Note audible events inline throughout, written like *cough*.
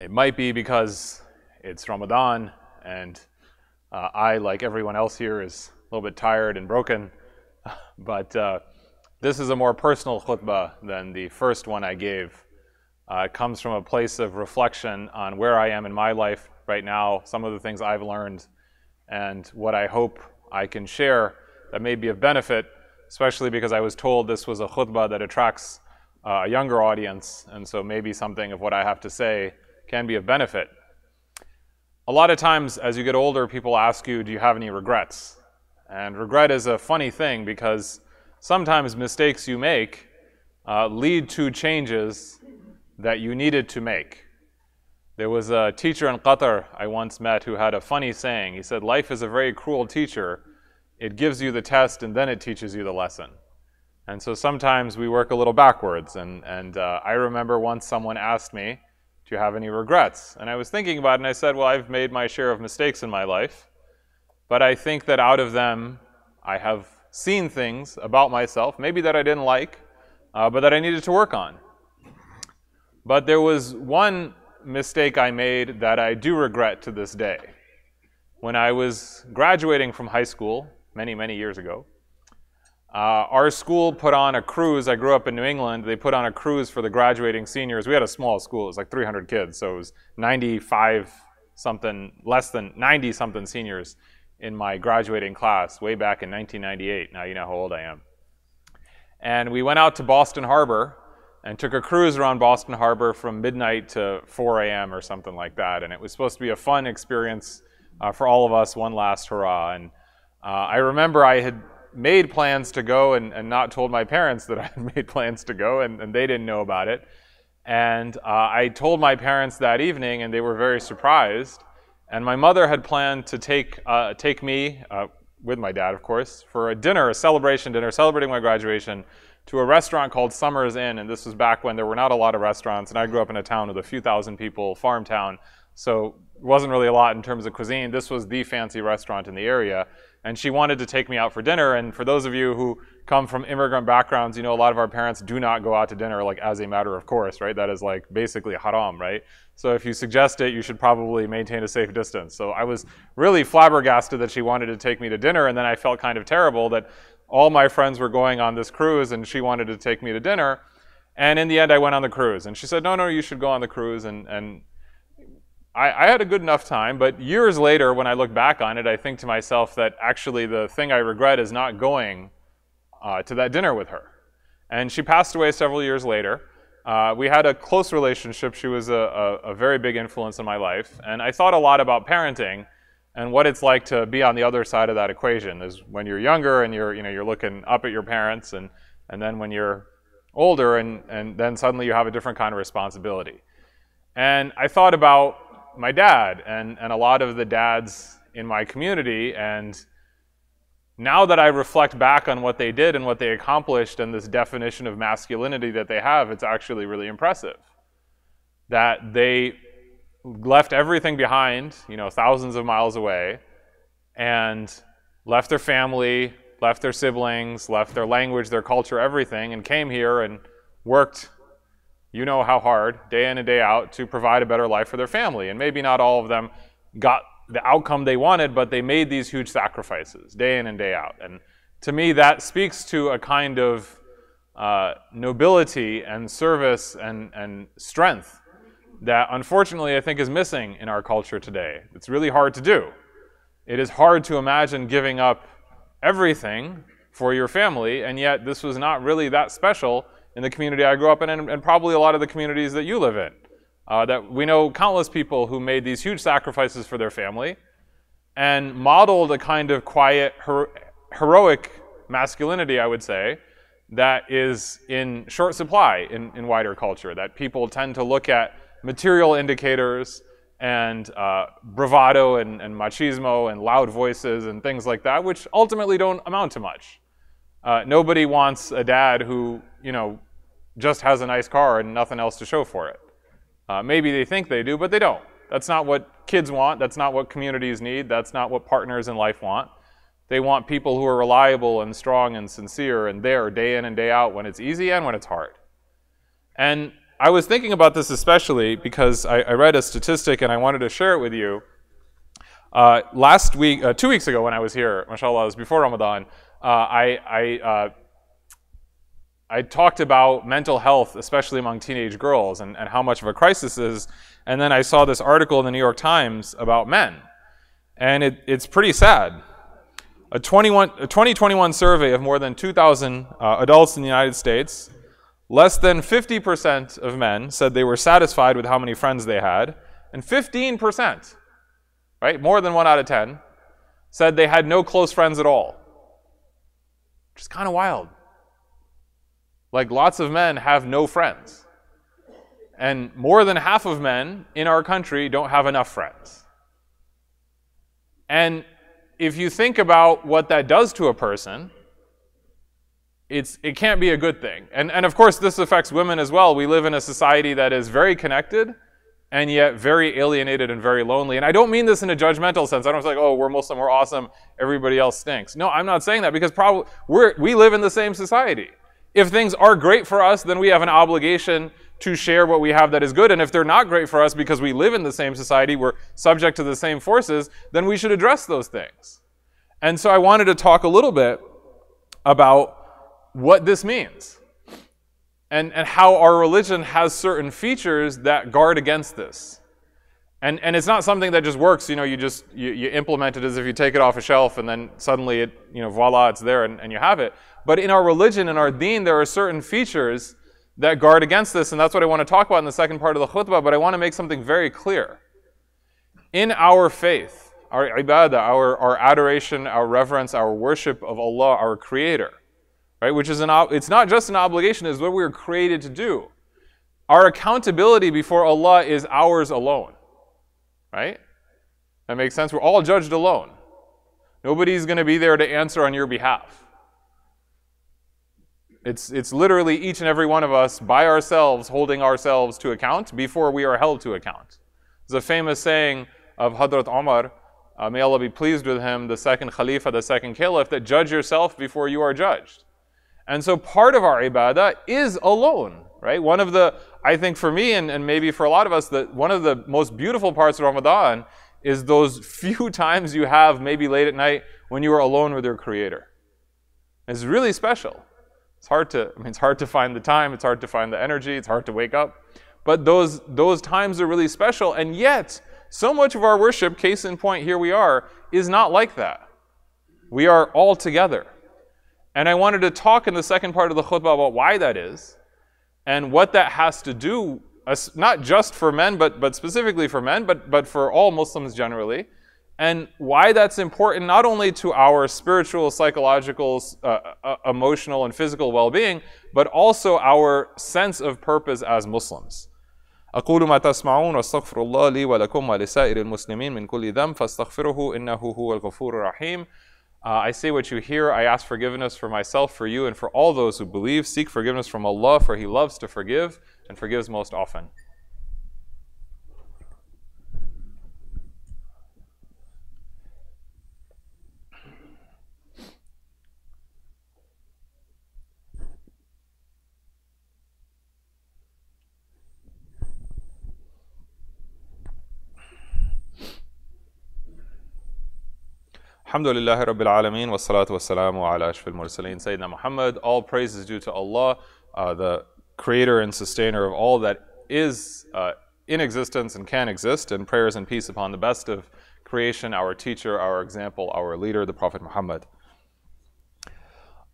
It might be because it's Ramadan and uh, I, like everyone else here, is a little bit tired and broken. *laughs* But uh, this is a more personal khutbah than the first one I gave. Uh, it comes from a place of reflection on where I am in my life right now, some of the things I've learned, and what I hope I can share that may be of benefit, especially because I was told this was a khutbah that attracts uh, a younger audience, and so maybe something of what I have to say can be of benefit. A lot of times, as you get older, people ask you, Do you have any regrets? And regret is a funny thing because sometimes mistakes you make uh, lead to changes that you needed to make. There was a teacher in Qatar I once met who had a funny saying. He said, Life is a very cruel teacher. It gives you the test and then it teaches you the lesson. And so sometimes we work a little backwards. And, and uh, I remember once someone asked me, do you have any regrets? And I was thinking about it and I said, Well, I've made my share of mistakes in my life, but I think that out of them, I have seen things about myself, maybe that I didn't like, uh, but that I needed to work on. But there was one mistake I made that I do regret to this day. When I was graduating from high school many, many years ago, uh, our school put on a cruise. I grew up in New England. They put on a cruise for the graduating seniors. We had a small school. It was like 300 kids, so it was 95 something, less than 90 something seniors in my graduating class way back in 1998. Now you know how old I am. And we went out to Boston Harbor and took a cruise around Boston Harbor from midnight to 4 a.m. or something like that. And it was supposed to be a fun experience uh, for all of us, one last hurrah. And uh, I remember I had made plans to go and, and not told my parents that *laughs* I had made plans to go, and, and they didn't know about it. And uh, I told my parents that evening, and they were very surprised. And my mother had planned to take, uh, take me, uh, with my dad, of course, for a dinner, a celebration dinner, celebrating my graduation, to a restaurant called Summer's Inn. And this was back when there were not a lot of restaurants, and I grew up in a town with a few thousand people, farm town. So it wasn't really a lot in terms of cuisine. This was the fancy restaurant in the area and she wanted to take me out for dinner. And for those of you who come from immigrant backgrounds, you know, a lot of our parents do not go out to dinner like as a matter of course, right? That is like basically haram, right? So if you suggest it, you should probably maintain a safe distance. So I was really flabbergasted that she wanted to take me to dinner, and then I felt kind of terrible that all my friends were going on this cruise and she wanted to take me to dinner. And in the end, I went on the cruise. And she said, no, no, you should go on the cruise. And, and I, I, had a good enough time, but years later, when I look back on it, I think to myself that actually the thing I regret is not going uh, to that dinner with her. And she passed away several years later. Uh, we had a close relationship. She was a, a, a, very big influence in my life. And I thought a lot about parenting and what it's like to be on the other side of that equation. Is when you're younger and you're, you know, you're looking up at your parents, and, and then when you're older, and, and then suddenly you have a different kind of responsibility. And I thought about my dad and, and a lot of the dads in my community. And now that I reflect back on what they did and what they accomplished and this definition of masculinity that they have, it's actually really impressive. That they left everything behind, you know, thousands of miles away, and left their family, left their siblings, left their language, their culture, everything, and came here and worked you know how hard, day in and day out, to provide a better life for their family. And maybe not all of them got the outcome they wanted, but they made these huge sacrifices day in and day out. And to me, that speaks to a kind of uh, nobility and service and, and strength that unfortunately I think is missing in our culture today. It's really hard to do. It is hard to imagine giving up everything for your family, and yet this was not really that special in the community I grew up in, and, and probably a lot of the communities that you live in. Uh, that we know countless people who made these huge sacrifices for their family and modeled a kind of quiet, her- heroic masculinity, I would say, that is in short supply in, in wider culture. That people tend to look at material indicators and uh, bravado and, and, machismo and loud voices and things like that, which ultimately don't amount to much. Uh, nobody wants a dad who, you know, just has a nice car and nothing else to show for it. Uh, maybe they think they do, but they don't. That's not what kids want. That's not what communities need. That's not what partners in life want. They want people who are reliable and strong and sincere and there day in and day out when it's easy and when it's hard. And I was thinking about this especially because I, I read a statistic and I wanted to share it with you. Uh, last week, uh, two weeks ago, when I was here, mashallah, it was before Ramadan, uh, I, I, uh, I talked about mental health, especially among teenage girls, and, and how much of a crisis is. And then I saw this article in the New York Times about men. And it, it's pretty sad. A, 21, a 2021 survey of more than 2,000 uh, adults in the United States, less than 50% of men said they were satisfied with how many friends they had, and 15%, right, more than one out of 10, said they had no close friends at all. Which is kind of wild. Like lots of men have no friends. And more than half of men in our country don't have enough friends. And if you think about what that does to a person, it's, it can't be a good thing. And, and of course, this affects women as well. We live in a society that is very connected and yet very alienated and very lonely. And I don't mean this in a judgmental sense. I don't say, like, oh, we're Muslim, we're awesome, everybody else stinks. No, I'm not saying that because probably we're, we live in the same society. If things are great for us, then we have an obligation to share what we have that is good. And if they're not great for us because we live in the same society, we're subject to the same forces, then we should address those things. And so I wanted to talk a little bit about what this means and, and how our religion has certain features that guard against this. And, and it's not something that just works, you know, you just you, you implement it as if you take it off a shelf and then suddenly it, you know, voila, it's there and, and you have it. But in our religion, in our deen, there are certain features that guard against this, and that's what I want to talk about in the second part of the khutbah, but I want to make something very clear. In our faith, our ibadah, our, our adoration, our reverence, our worship of Allah, our Creator, right, which is an, it's not just an obligation, it's what we were created to do. Our accountability before Allah is ours alone, right? That makes sense? We're all judged alone. Nobody's going to be there to answer on your behalf. It's, it's literally each and every one of us by ourselves holding ourselves to account before we are held to account. There's a famous saying of Hadrat Omar, uh, may Allah be pleased with him, the second Khalifa, the second Caliph, that judge yourself before you are judged. And so part of our ibadah is alone, right? One of the, I think for me and, and maybe for a lot of us, that one of the most beautiful parts of Ramadan is those few *laughs* times you have, maybe late at night, when you are alone with your Creator. It's really special. It's hard to, I mean, it's hard to find the time, it's hard to find the energy, it's hard to wake up. But those, those times are really special, and yet, so much of our worship, case in point, here we are, is not like that. We are all together. And I wanted to talk in the second part of the khutbah about why that is, and what that has to do, not just for men, but, but specifically for men, but, but for all Muslims generally, and why that's important not only to our spiritual, psychological, uh, uh, emotional, and physical well being, but also our sense of purpose as Muslims. أقول ما تسمعون واستغفر الله لي ولكم ولسائر المسلمين من كل ذنب فاستغفره إنه هو الغفور الرحيم. uh, I say what you hear. I ask forgiveness for myself, for you, and for all those who believe. Seek forgiveness from Allah, for He loves to forgive and forgives most often. Alhamdulillah Rabbil Alameen, wassalatu wassalamu ala ashfil mursaleen, Sayyidina Muhammad. All praise is due to Allah, uh, the creator and sustainer of all that is uh, in existence and can exist, and prayers and peace upon the best of creation, our teacher, our example, our leader, the Prophet Muhammad.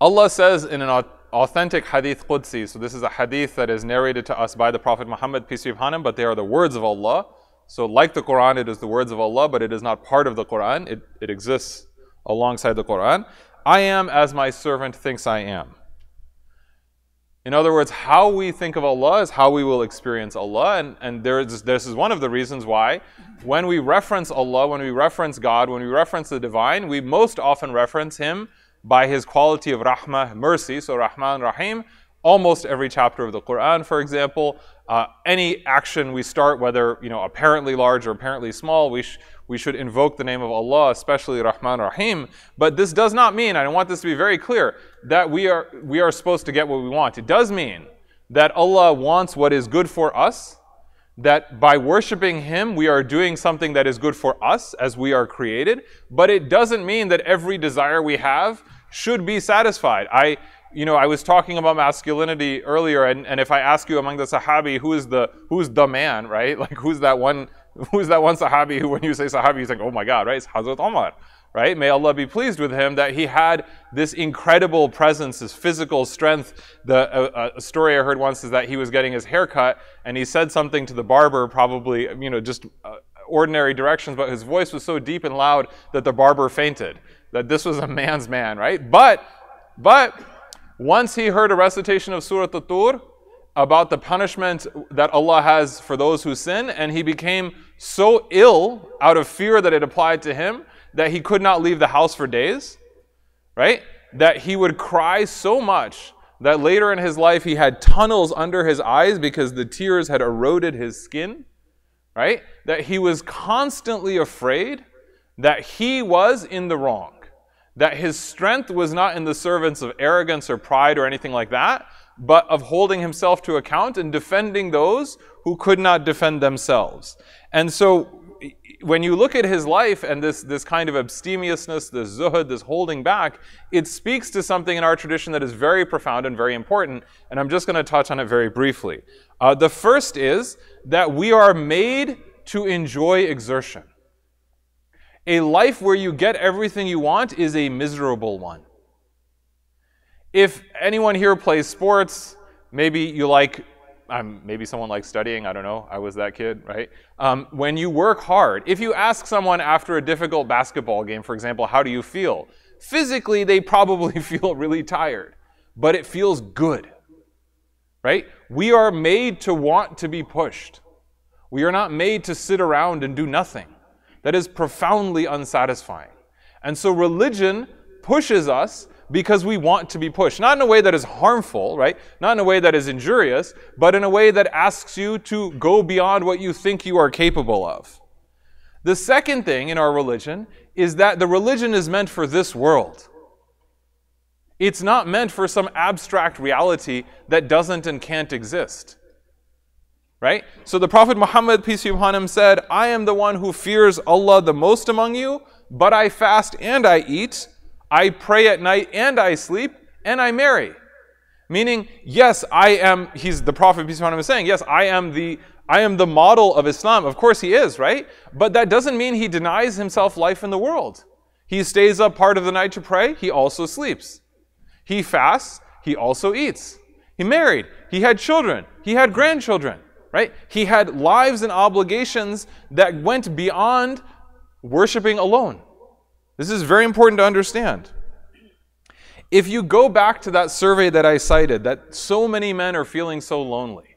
Allah says in an authentic hadith Qudsi, so this is a hadith that is narrated to us by the Prophet Muhammad, peace be upon him, but they are the words of Allah. So, like the Quran, it is the words of Allah, but it is not part of the Quran. It, it exists alongside the Quran. I am as my servant thinks I am. In other words, how we think of Allah is how we will experience Allah. And, and there is, this is one of the reasons why when we reference Allah, when we reference God, when we reference the divine, we most often reference Him by His quality of rahmah, mercy, so Rahman, Rahim, almost every chapter of the Quran, for example. Uh, any action we start, whether you know apparently large or apparently small, we, sh- we should invoke the name of Allah, especially Rahman Rahim. But this does not mean, I want this to be very clear, that we are we are supposed to get what we want. It does mean that Allah wants what is good for us, that by worshiping Him, we are doing something that is good for us as we are created, but it doesn't mean that every desire we have should be satisfied. I, you know, I was talking about masculinity earlier, and, and if I ask you among the Sahabi, who is the who's the man, right? *laughs* Like who's that one who's that one Sahabi who when you say Sahabi, you think, oh my God, right? It's Hazrat Omar right? May Allah be pleased with him that he had this incredible presence, this physical strength. The a story I heard once is that he was getting his hair cut and he said something to the barber, probably you know just uh, ordinary directions, but his voice was so deep and loud that the barber fainted. That this was a man's man, right? But but once he heard a recitation of Surah At-Tur about the punishment that Allah has for those who sin, and he became so ill out of fear that it applied to him that he could not leave the house for days, right? That he would cry so much that later in his life he had tunnels under his eyes because the tears had eroded his skin, right? That he was constantly afraid that he was in the wrong, that his strength was not in the servants of arrogance or pride or anything like that, but of holding himself to account and defending those who could not defend themselves. And so when you look at his life and this, this kind of abstemiousness, this zuhud, this holding back, it speaks to something in our tradition that is very profound and very important, and I'm just going to touch on it very briefly. Uh, the first is that we are made to enjoy exertion. A life where you get everything you want is a miserable one. If anyone here plays sports, maybe you like um, maybe someone likes studying. I don't know. I was that kid, right? Um, when you work hard, if you ask someone after a difficult basketball game, for example, how do you feel? Physically, they probably *laughs* feel really tired, but it feels good, right? We are made to want to be pushed. We are not made to sit around and do nothing. That is profoundly unsatisfying. And so religion pushes us because we want to be pushed. Not in a way that is harmful, right? Not in a way that is injurious, but in a way that asks you to go beyond what you think you are capable of. The second thing in our religion is that the religion is meant for this world. It's not meant for some abstract reality that doesn't and can't exist. Right? So the Prophet Muhammad, peace be upon him, said, I am the one who fears Allah the most among you, but I fast and I eat. I pray at night and I sleep and I marry. Meaning, yes, I am, he's the Prophet, peace be upon him, is saying, yes, I am the I am the model of Islam. Of course he is, right? But that doesn't mean he denies himself life in the world. He stays up part of the night to pray, he also sleeps. He fasts, he also eats. He married, he had children, he had grandchildren, right? He had lives and obligations that went beyond worshiping alone. This is very important to understand. If you go back to that survey that I cited, that so many men are feeling so lonely,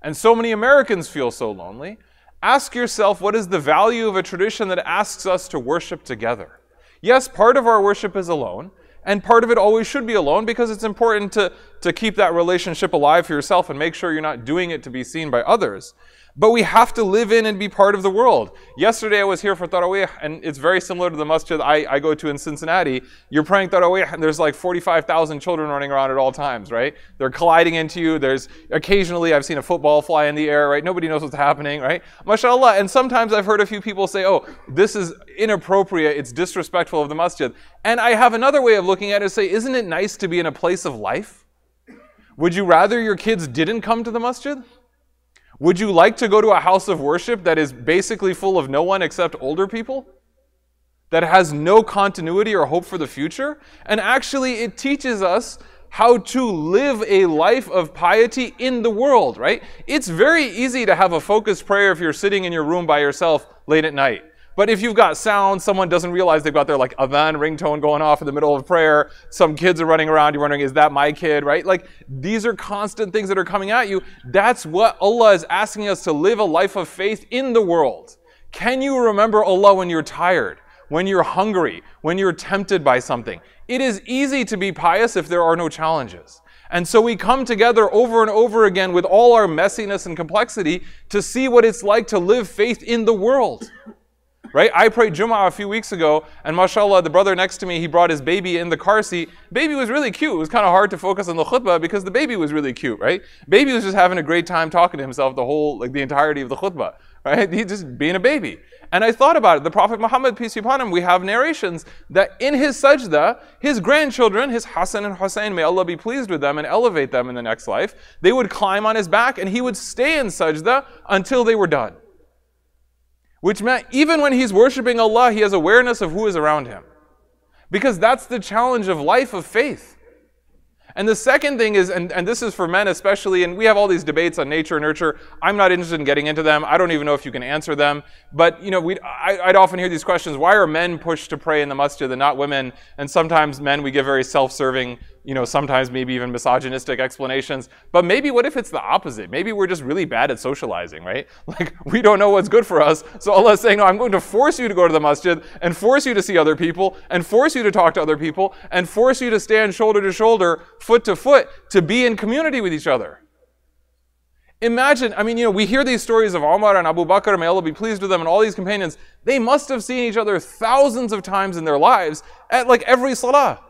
and so many Americans feel so lonely, ask yourself what is the value of a tradition that asks us to worship together? Yes, part of our worship is alone, and part of it always should be alone because it's important to, to keep that relationship alive for yourself and make sure you're not doing it to be seen by others. But we have to live in and be part of the world. Yesterday I was here for Taraweeh, and it's very similar to the masjid I, I go to in Cincinnati. You're praying Taraweeh, and there's like 45,000 children running around at all times, right? They're colliding into you. There's occasionally I've seen a football fly in the air, right? Nobody knows what's happening, right? MashaAllah. And sometimes I've heard a few people say, oh, this is inappropriate, it's disrespectful of the masjid. And I have another way of looking at it say, isn't it nice to be in a place of life? Would you rather your kids didn't come to the masjid? Would you like to go to a house of worship that is basically full of no one except older people? That has no continuity or hope for the future? And actually, it teaches us how to live a life of piety in the world, right? It's very easy to have a focused prayer if you're sitting in your room by yourself late at night. But if you've got sound, someone doesn't realize they've got their like adhan ringtone going off in the middle of prayer, some kids are running around, you're wondering, is that my kid, right? Like these are constant things that are coming at you. That's what Allah is asking us to live a life of faith in the world. Can you remember Allah when you're tired, when you're hungry, when you're tempted by something? It is easy to be pious if there are no challenges. And so we come together over and over again with all our messiness and complexity to see what it's like to live faith in the world right? I prayed Jummah a few weeks ago, and mashallah, the brother next to me, he brought his baby in the car seat. Baby was really cute. It was kind of hard to focus on the khutbah because the baby was really cute, right? Baby was just having a great time talking to himself the whole, like the entirety of the khutbah, right? He's just being a baby. And I thought about it. The Prophet Muhammad, peace be upon him, we have narrations that in his sajda, his grandchildren, his Hassan and Hussein, may Allah be pleased with them and elevate them in the next life, they would climb on his back and he would stay in sajda until they were done. Which meant even when he's worshiping Allah, he has awareness of who is around him. Because that's the challenge of life of faith. And the second thing is, and, and this is for men especially, and we have all these debates on nature and nurture. I'm not interested in getting into them. I don't even know if you can answer them. But, you know, we I, would often hear these questions why are men pushed to pray in the masjid and not women? And sometimes men, we give very self serving you know, sometimes maybe even misogynistic explanations. But maybe what if it's the opposite? Maybe we're just really bad at socializing, right? *laughs* Like we don't know what's good for us. So Allah is saying, no, I'm going to force you to go to the masjid and force you to see other people and force you to talk to other people and force you to stand shoulder to shoulder, foot to foot, to be in community with each other. Imagine, I mean, you know, we hear these stories of Omar and Abu Bakr, may Allah be pleased with them, and all these companions. They must have seen each other thousands of times in their lives at like every salah.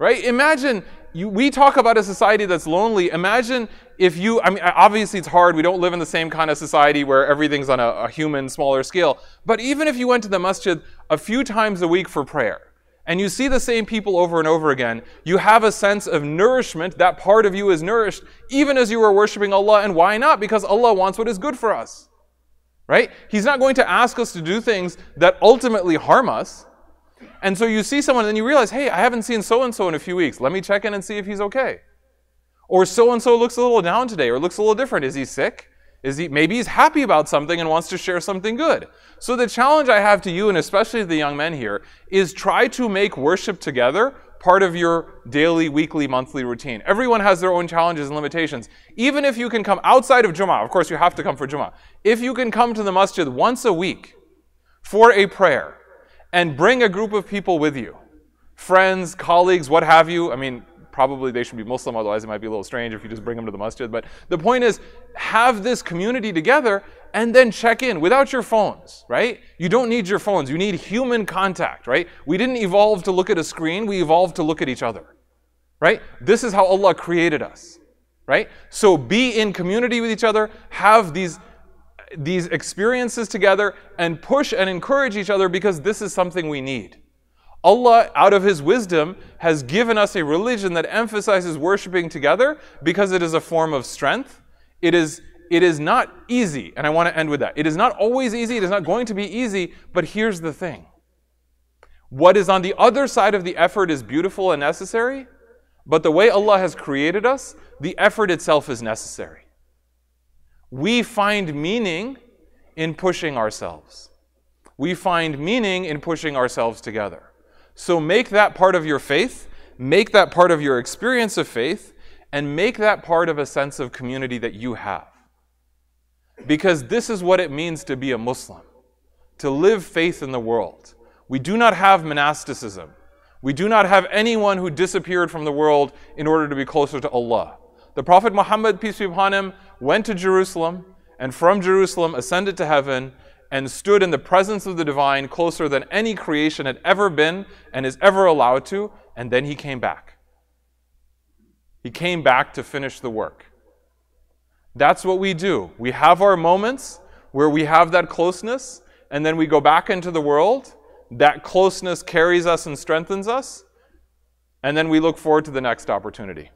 Right? Imagine, you, we talk about a society that's lonely. Imagine if you, I mean, obviously it's hard. We don't live in the same kind of society where everything's on a, a human, smaller scale. But even if you went to the masjid a few times a week for prayer, and you see the same people over and over again, you have a sense of nourishment. That part of you is nourished, even as you are worshiping Allah. And why not? Because Allah wants what is good for us. Right? He's not going to ask us to do things that ultimately harm us. And so you see someone and you realize, hey, I haven't seen so and so in a few weeks. Let me check in and see if he's okay. Or so and so looks a little down today or looks a little different. Is he sick? Is he maybe he's happy about something and wants to share something good. So the challenge I have to you and especially the young men here is try to make worship together part of your daily, weekly, monthly routine. Everyone has their own challenges and limitations. Even if you can come outside of Jummah, of course you have to come for Jummah. If you can come to the masjid once a week for a prayer, and bring a group of people with you friends, colleagues, what have you. I mean, probably they should be Muslim, otherwise it might be a little strange if you just bring them to the masjid. But the point is, have this community together and then check in without your phones, right? You don't need your phones. You need human contact, right? We didn't evolve to look at a screen, we evolved to look at each other, right? This is how Allah created us, right? So be in community with each other, have these these experiences together and push and encourage each other because this is something we need. Allah, out of His wisdom, has given us a religion that emphasizes worshiping together because it is a form of strength. It is, it is not easy, and I want to end with that. It is not always easy, it is not going to be easy, but here's the thing. What is on the other side of the effort is beautiful and necessary, but the way Allah has created us, the effort itself is necessary we find meaning in pushing ourselves. We find meaning in pushing ourselves together. So make that part of your faith, make that part of your experience of faith, and make that part of a sense of community that you have. Because this is what it means to be a Muslim, to live faith in the world. We do not have monasticism. We do not have anyone who disappeared from the world in order to be closer to Allah. The Prophet Muhammad, peace be upon him, went to Jerusalem and from Jerusalem ascended to heaven and stood in the presence of the divine closer than any creation had ever been and is ever allowed to, and then he came back. He came back to finish the work. That's what we do. We have our moments where we have that closeness, and then we go back into the world. That closeness carries us and strengthens us, and then we look forward to the next opportunity.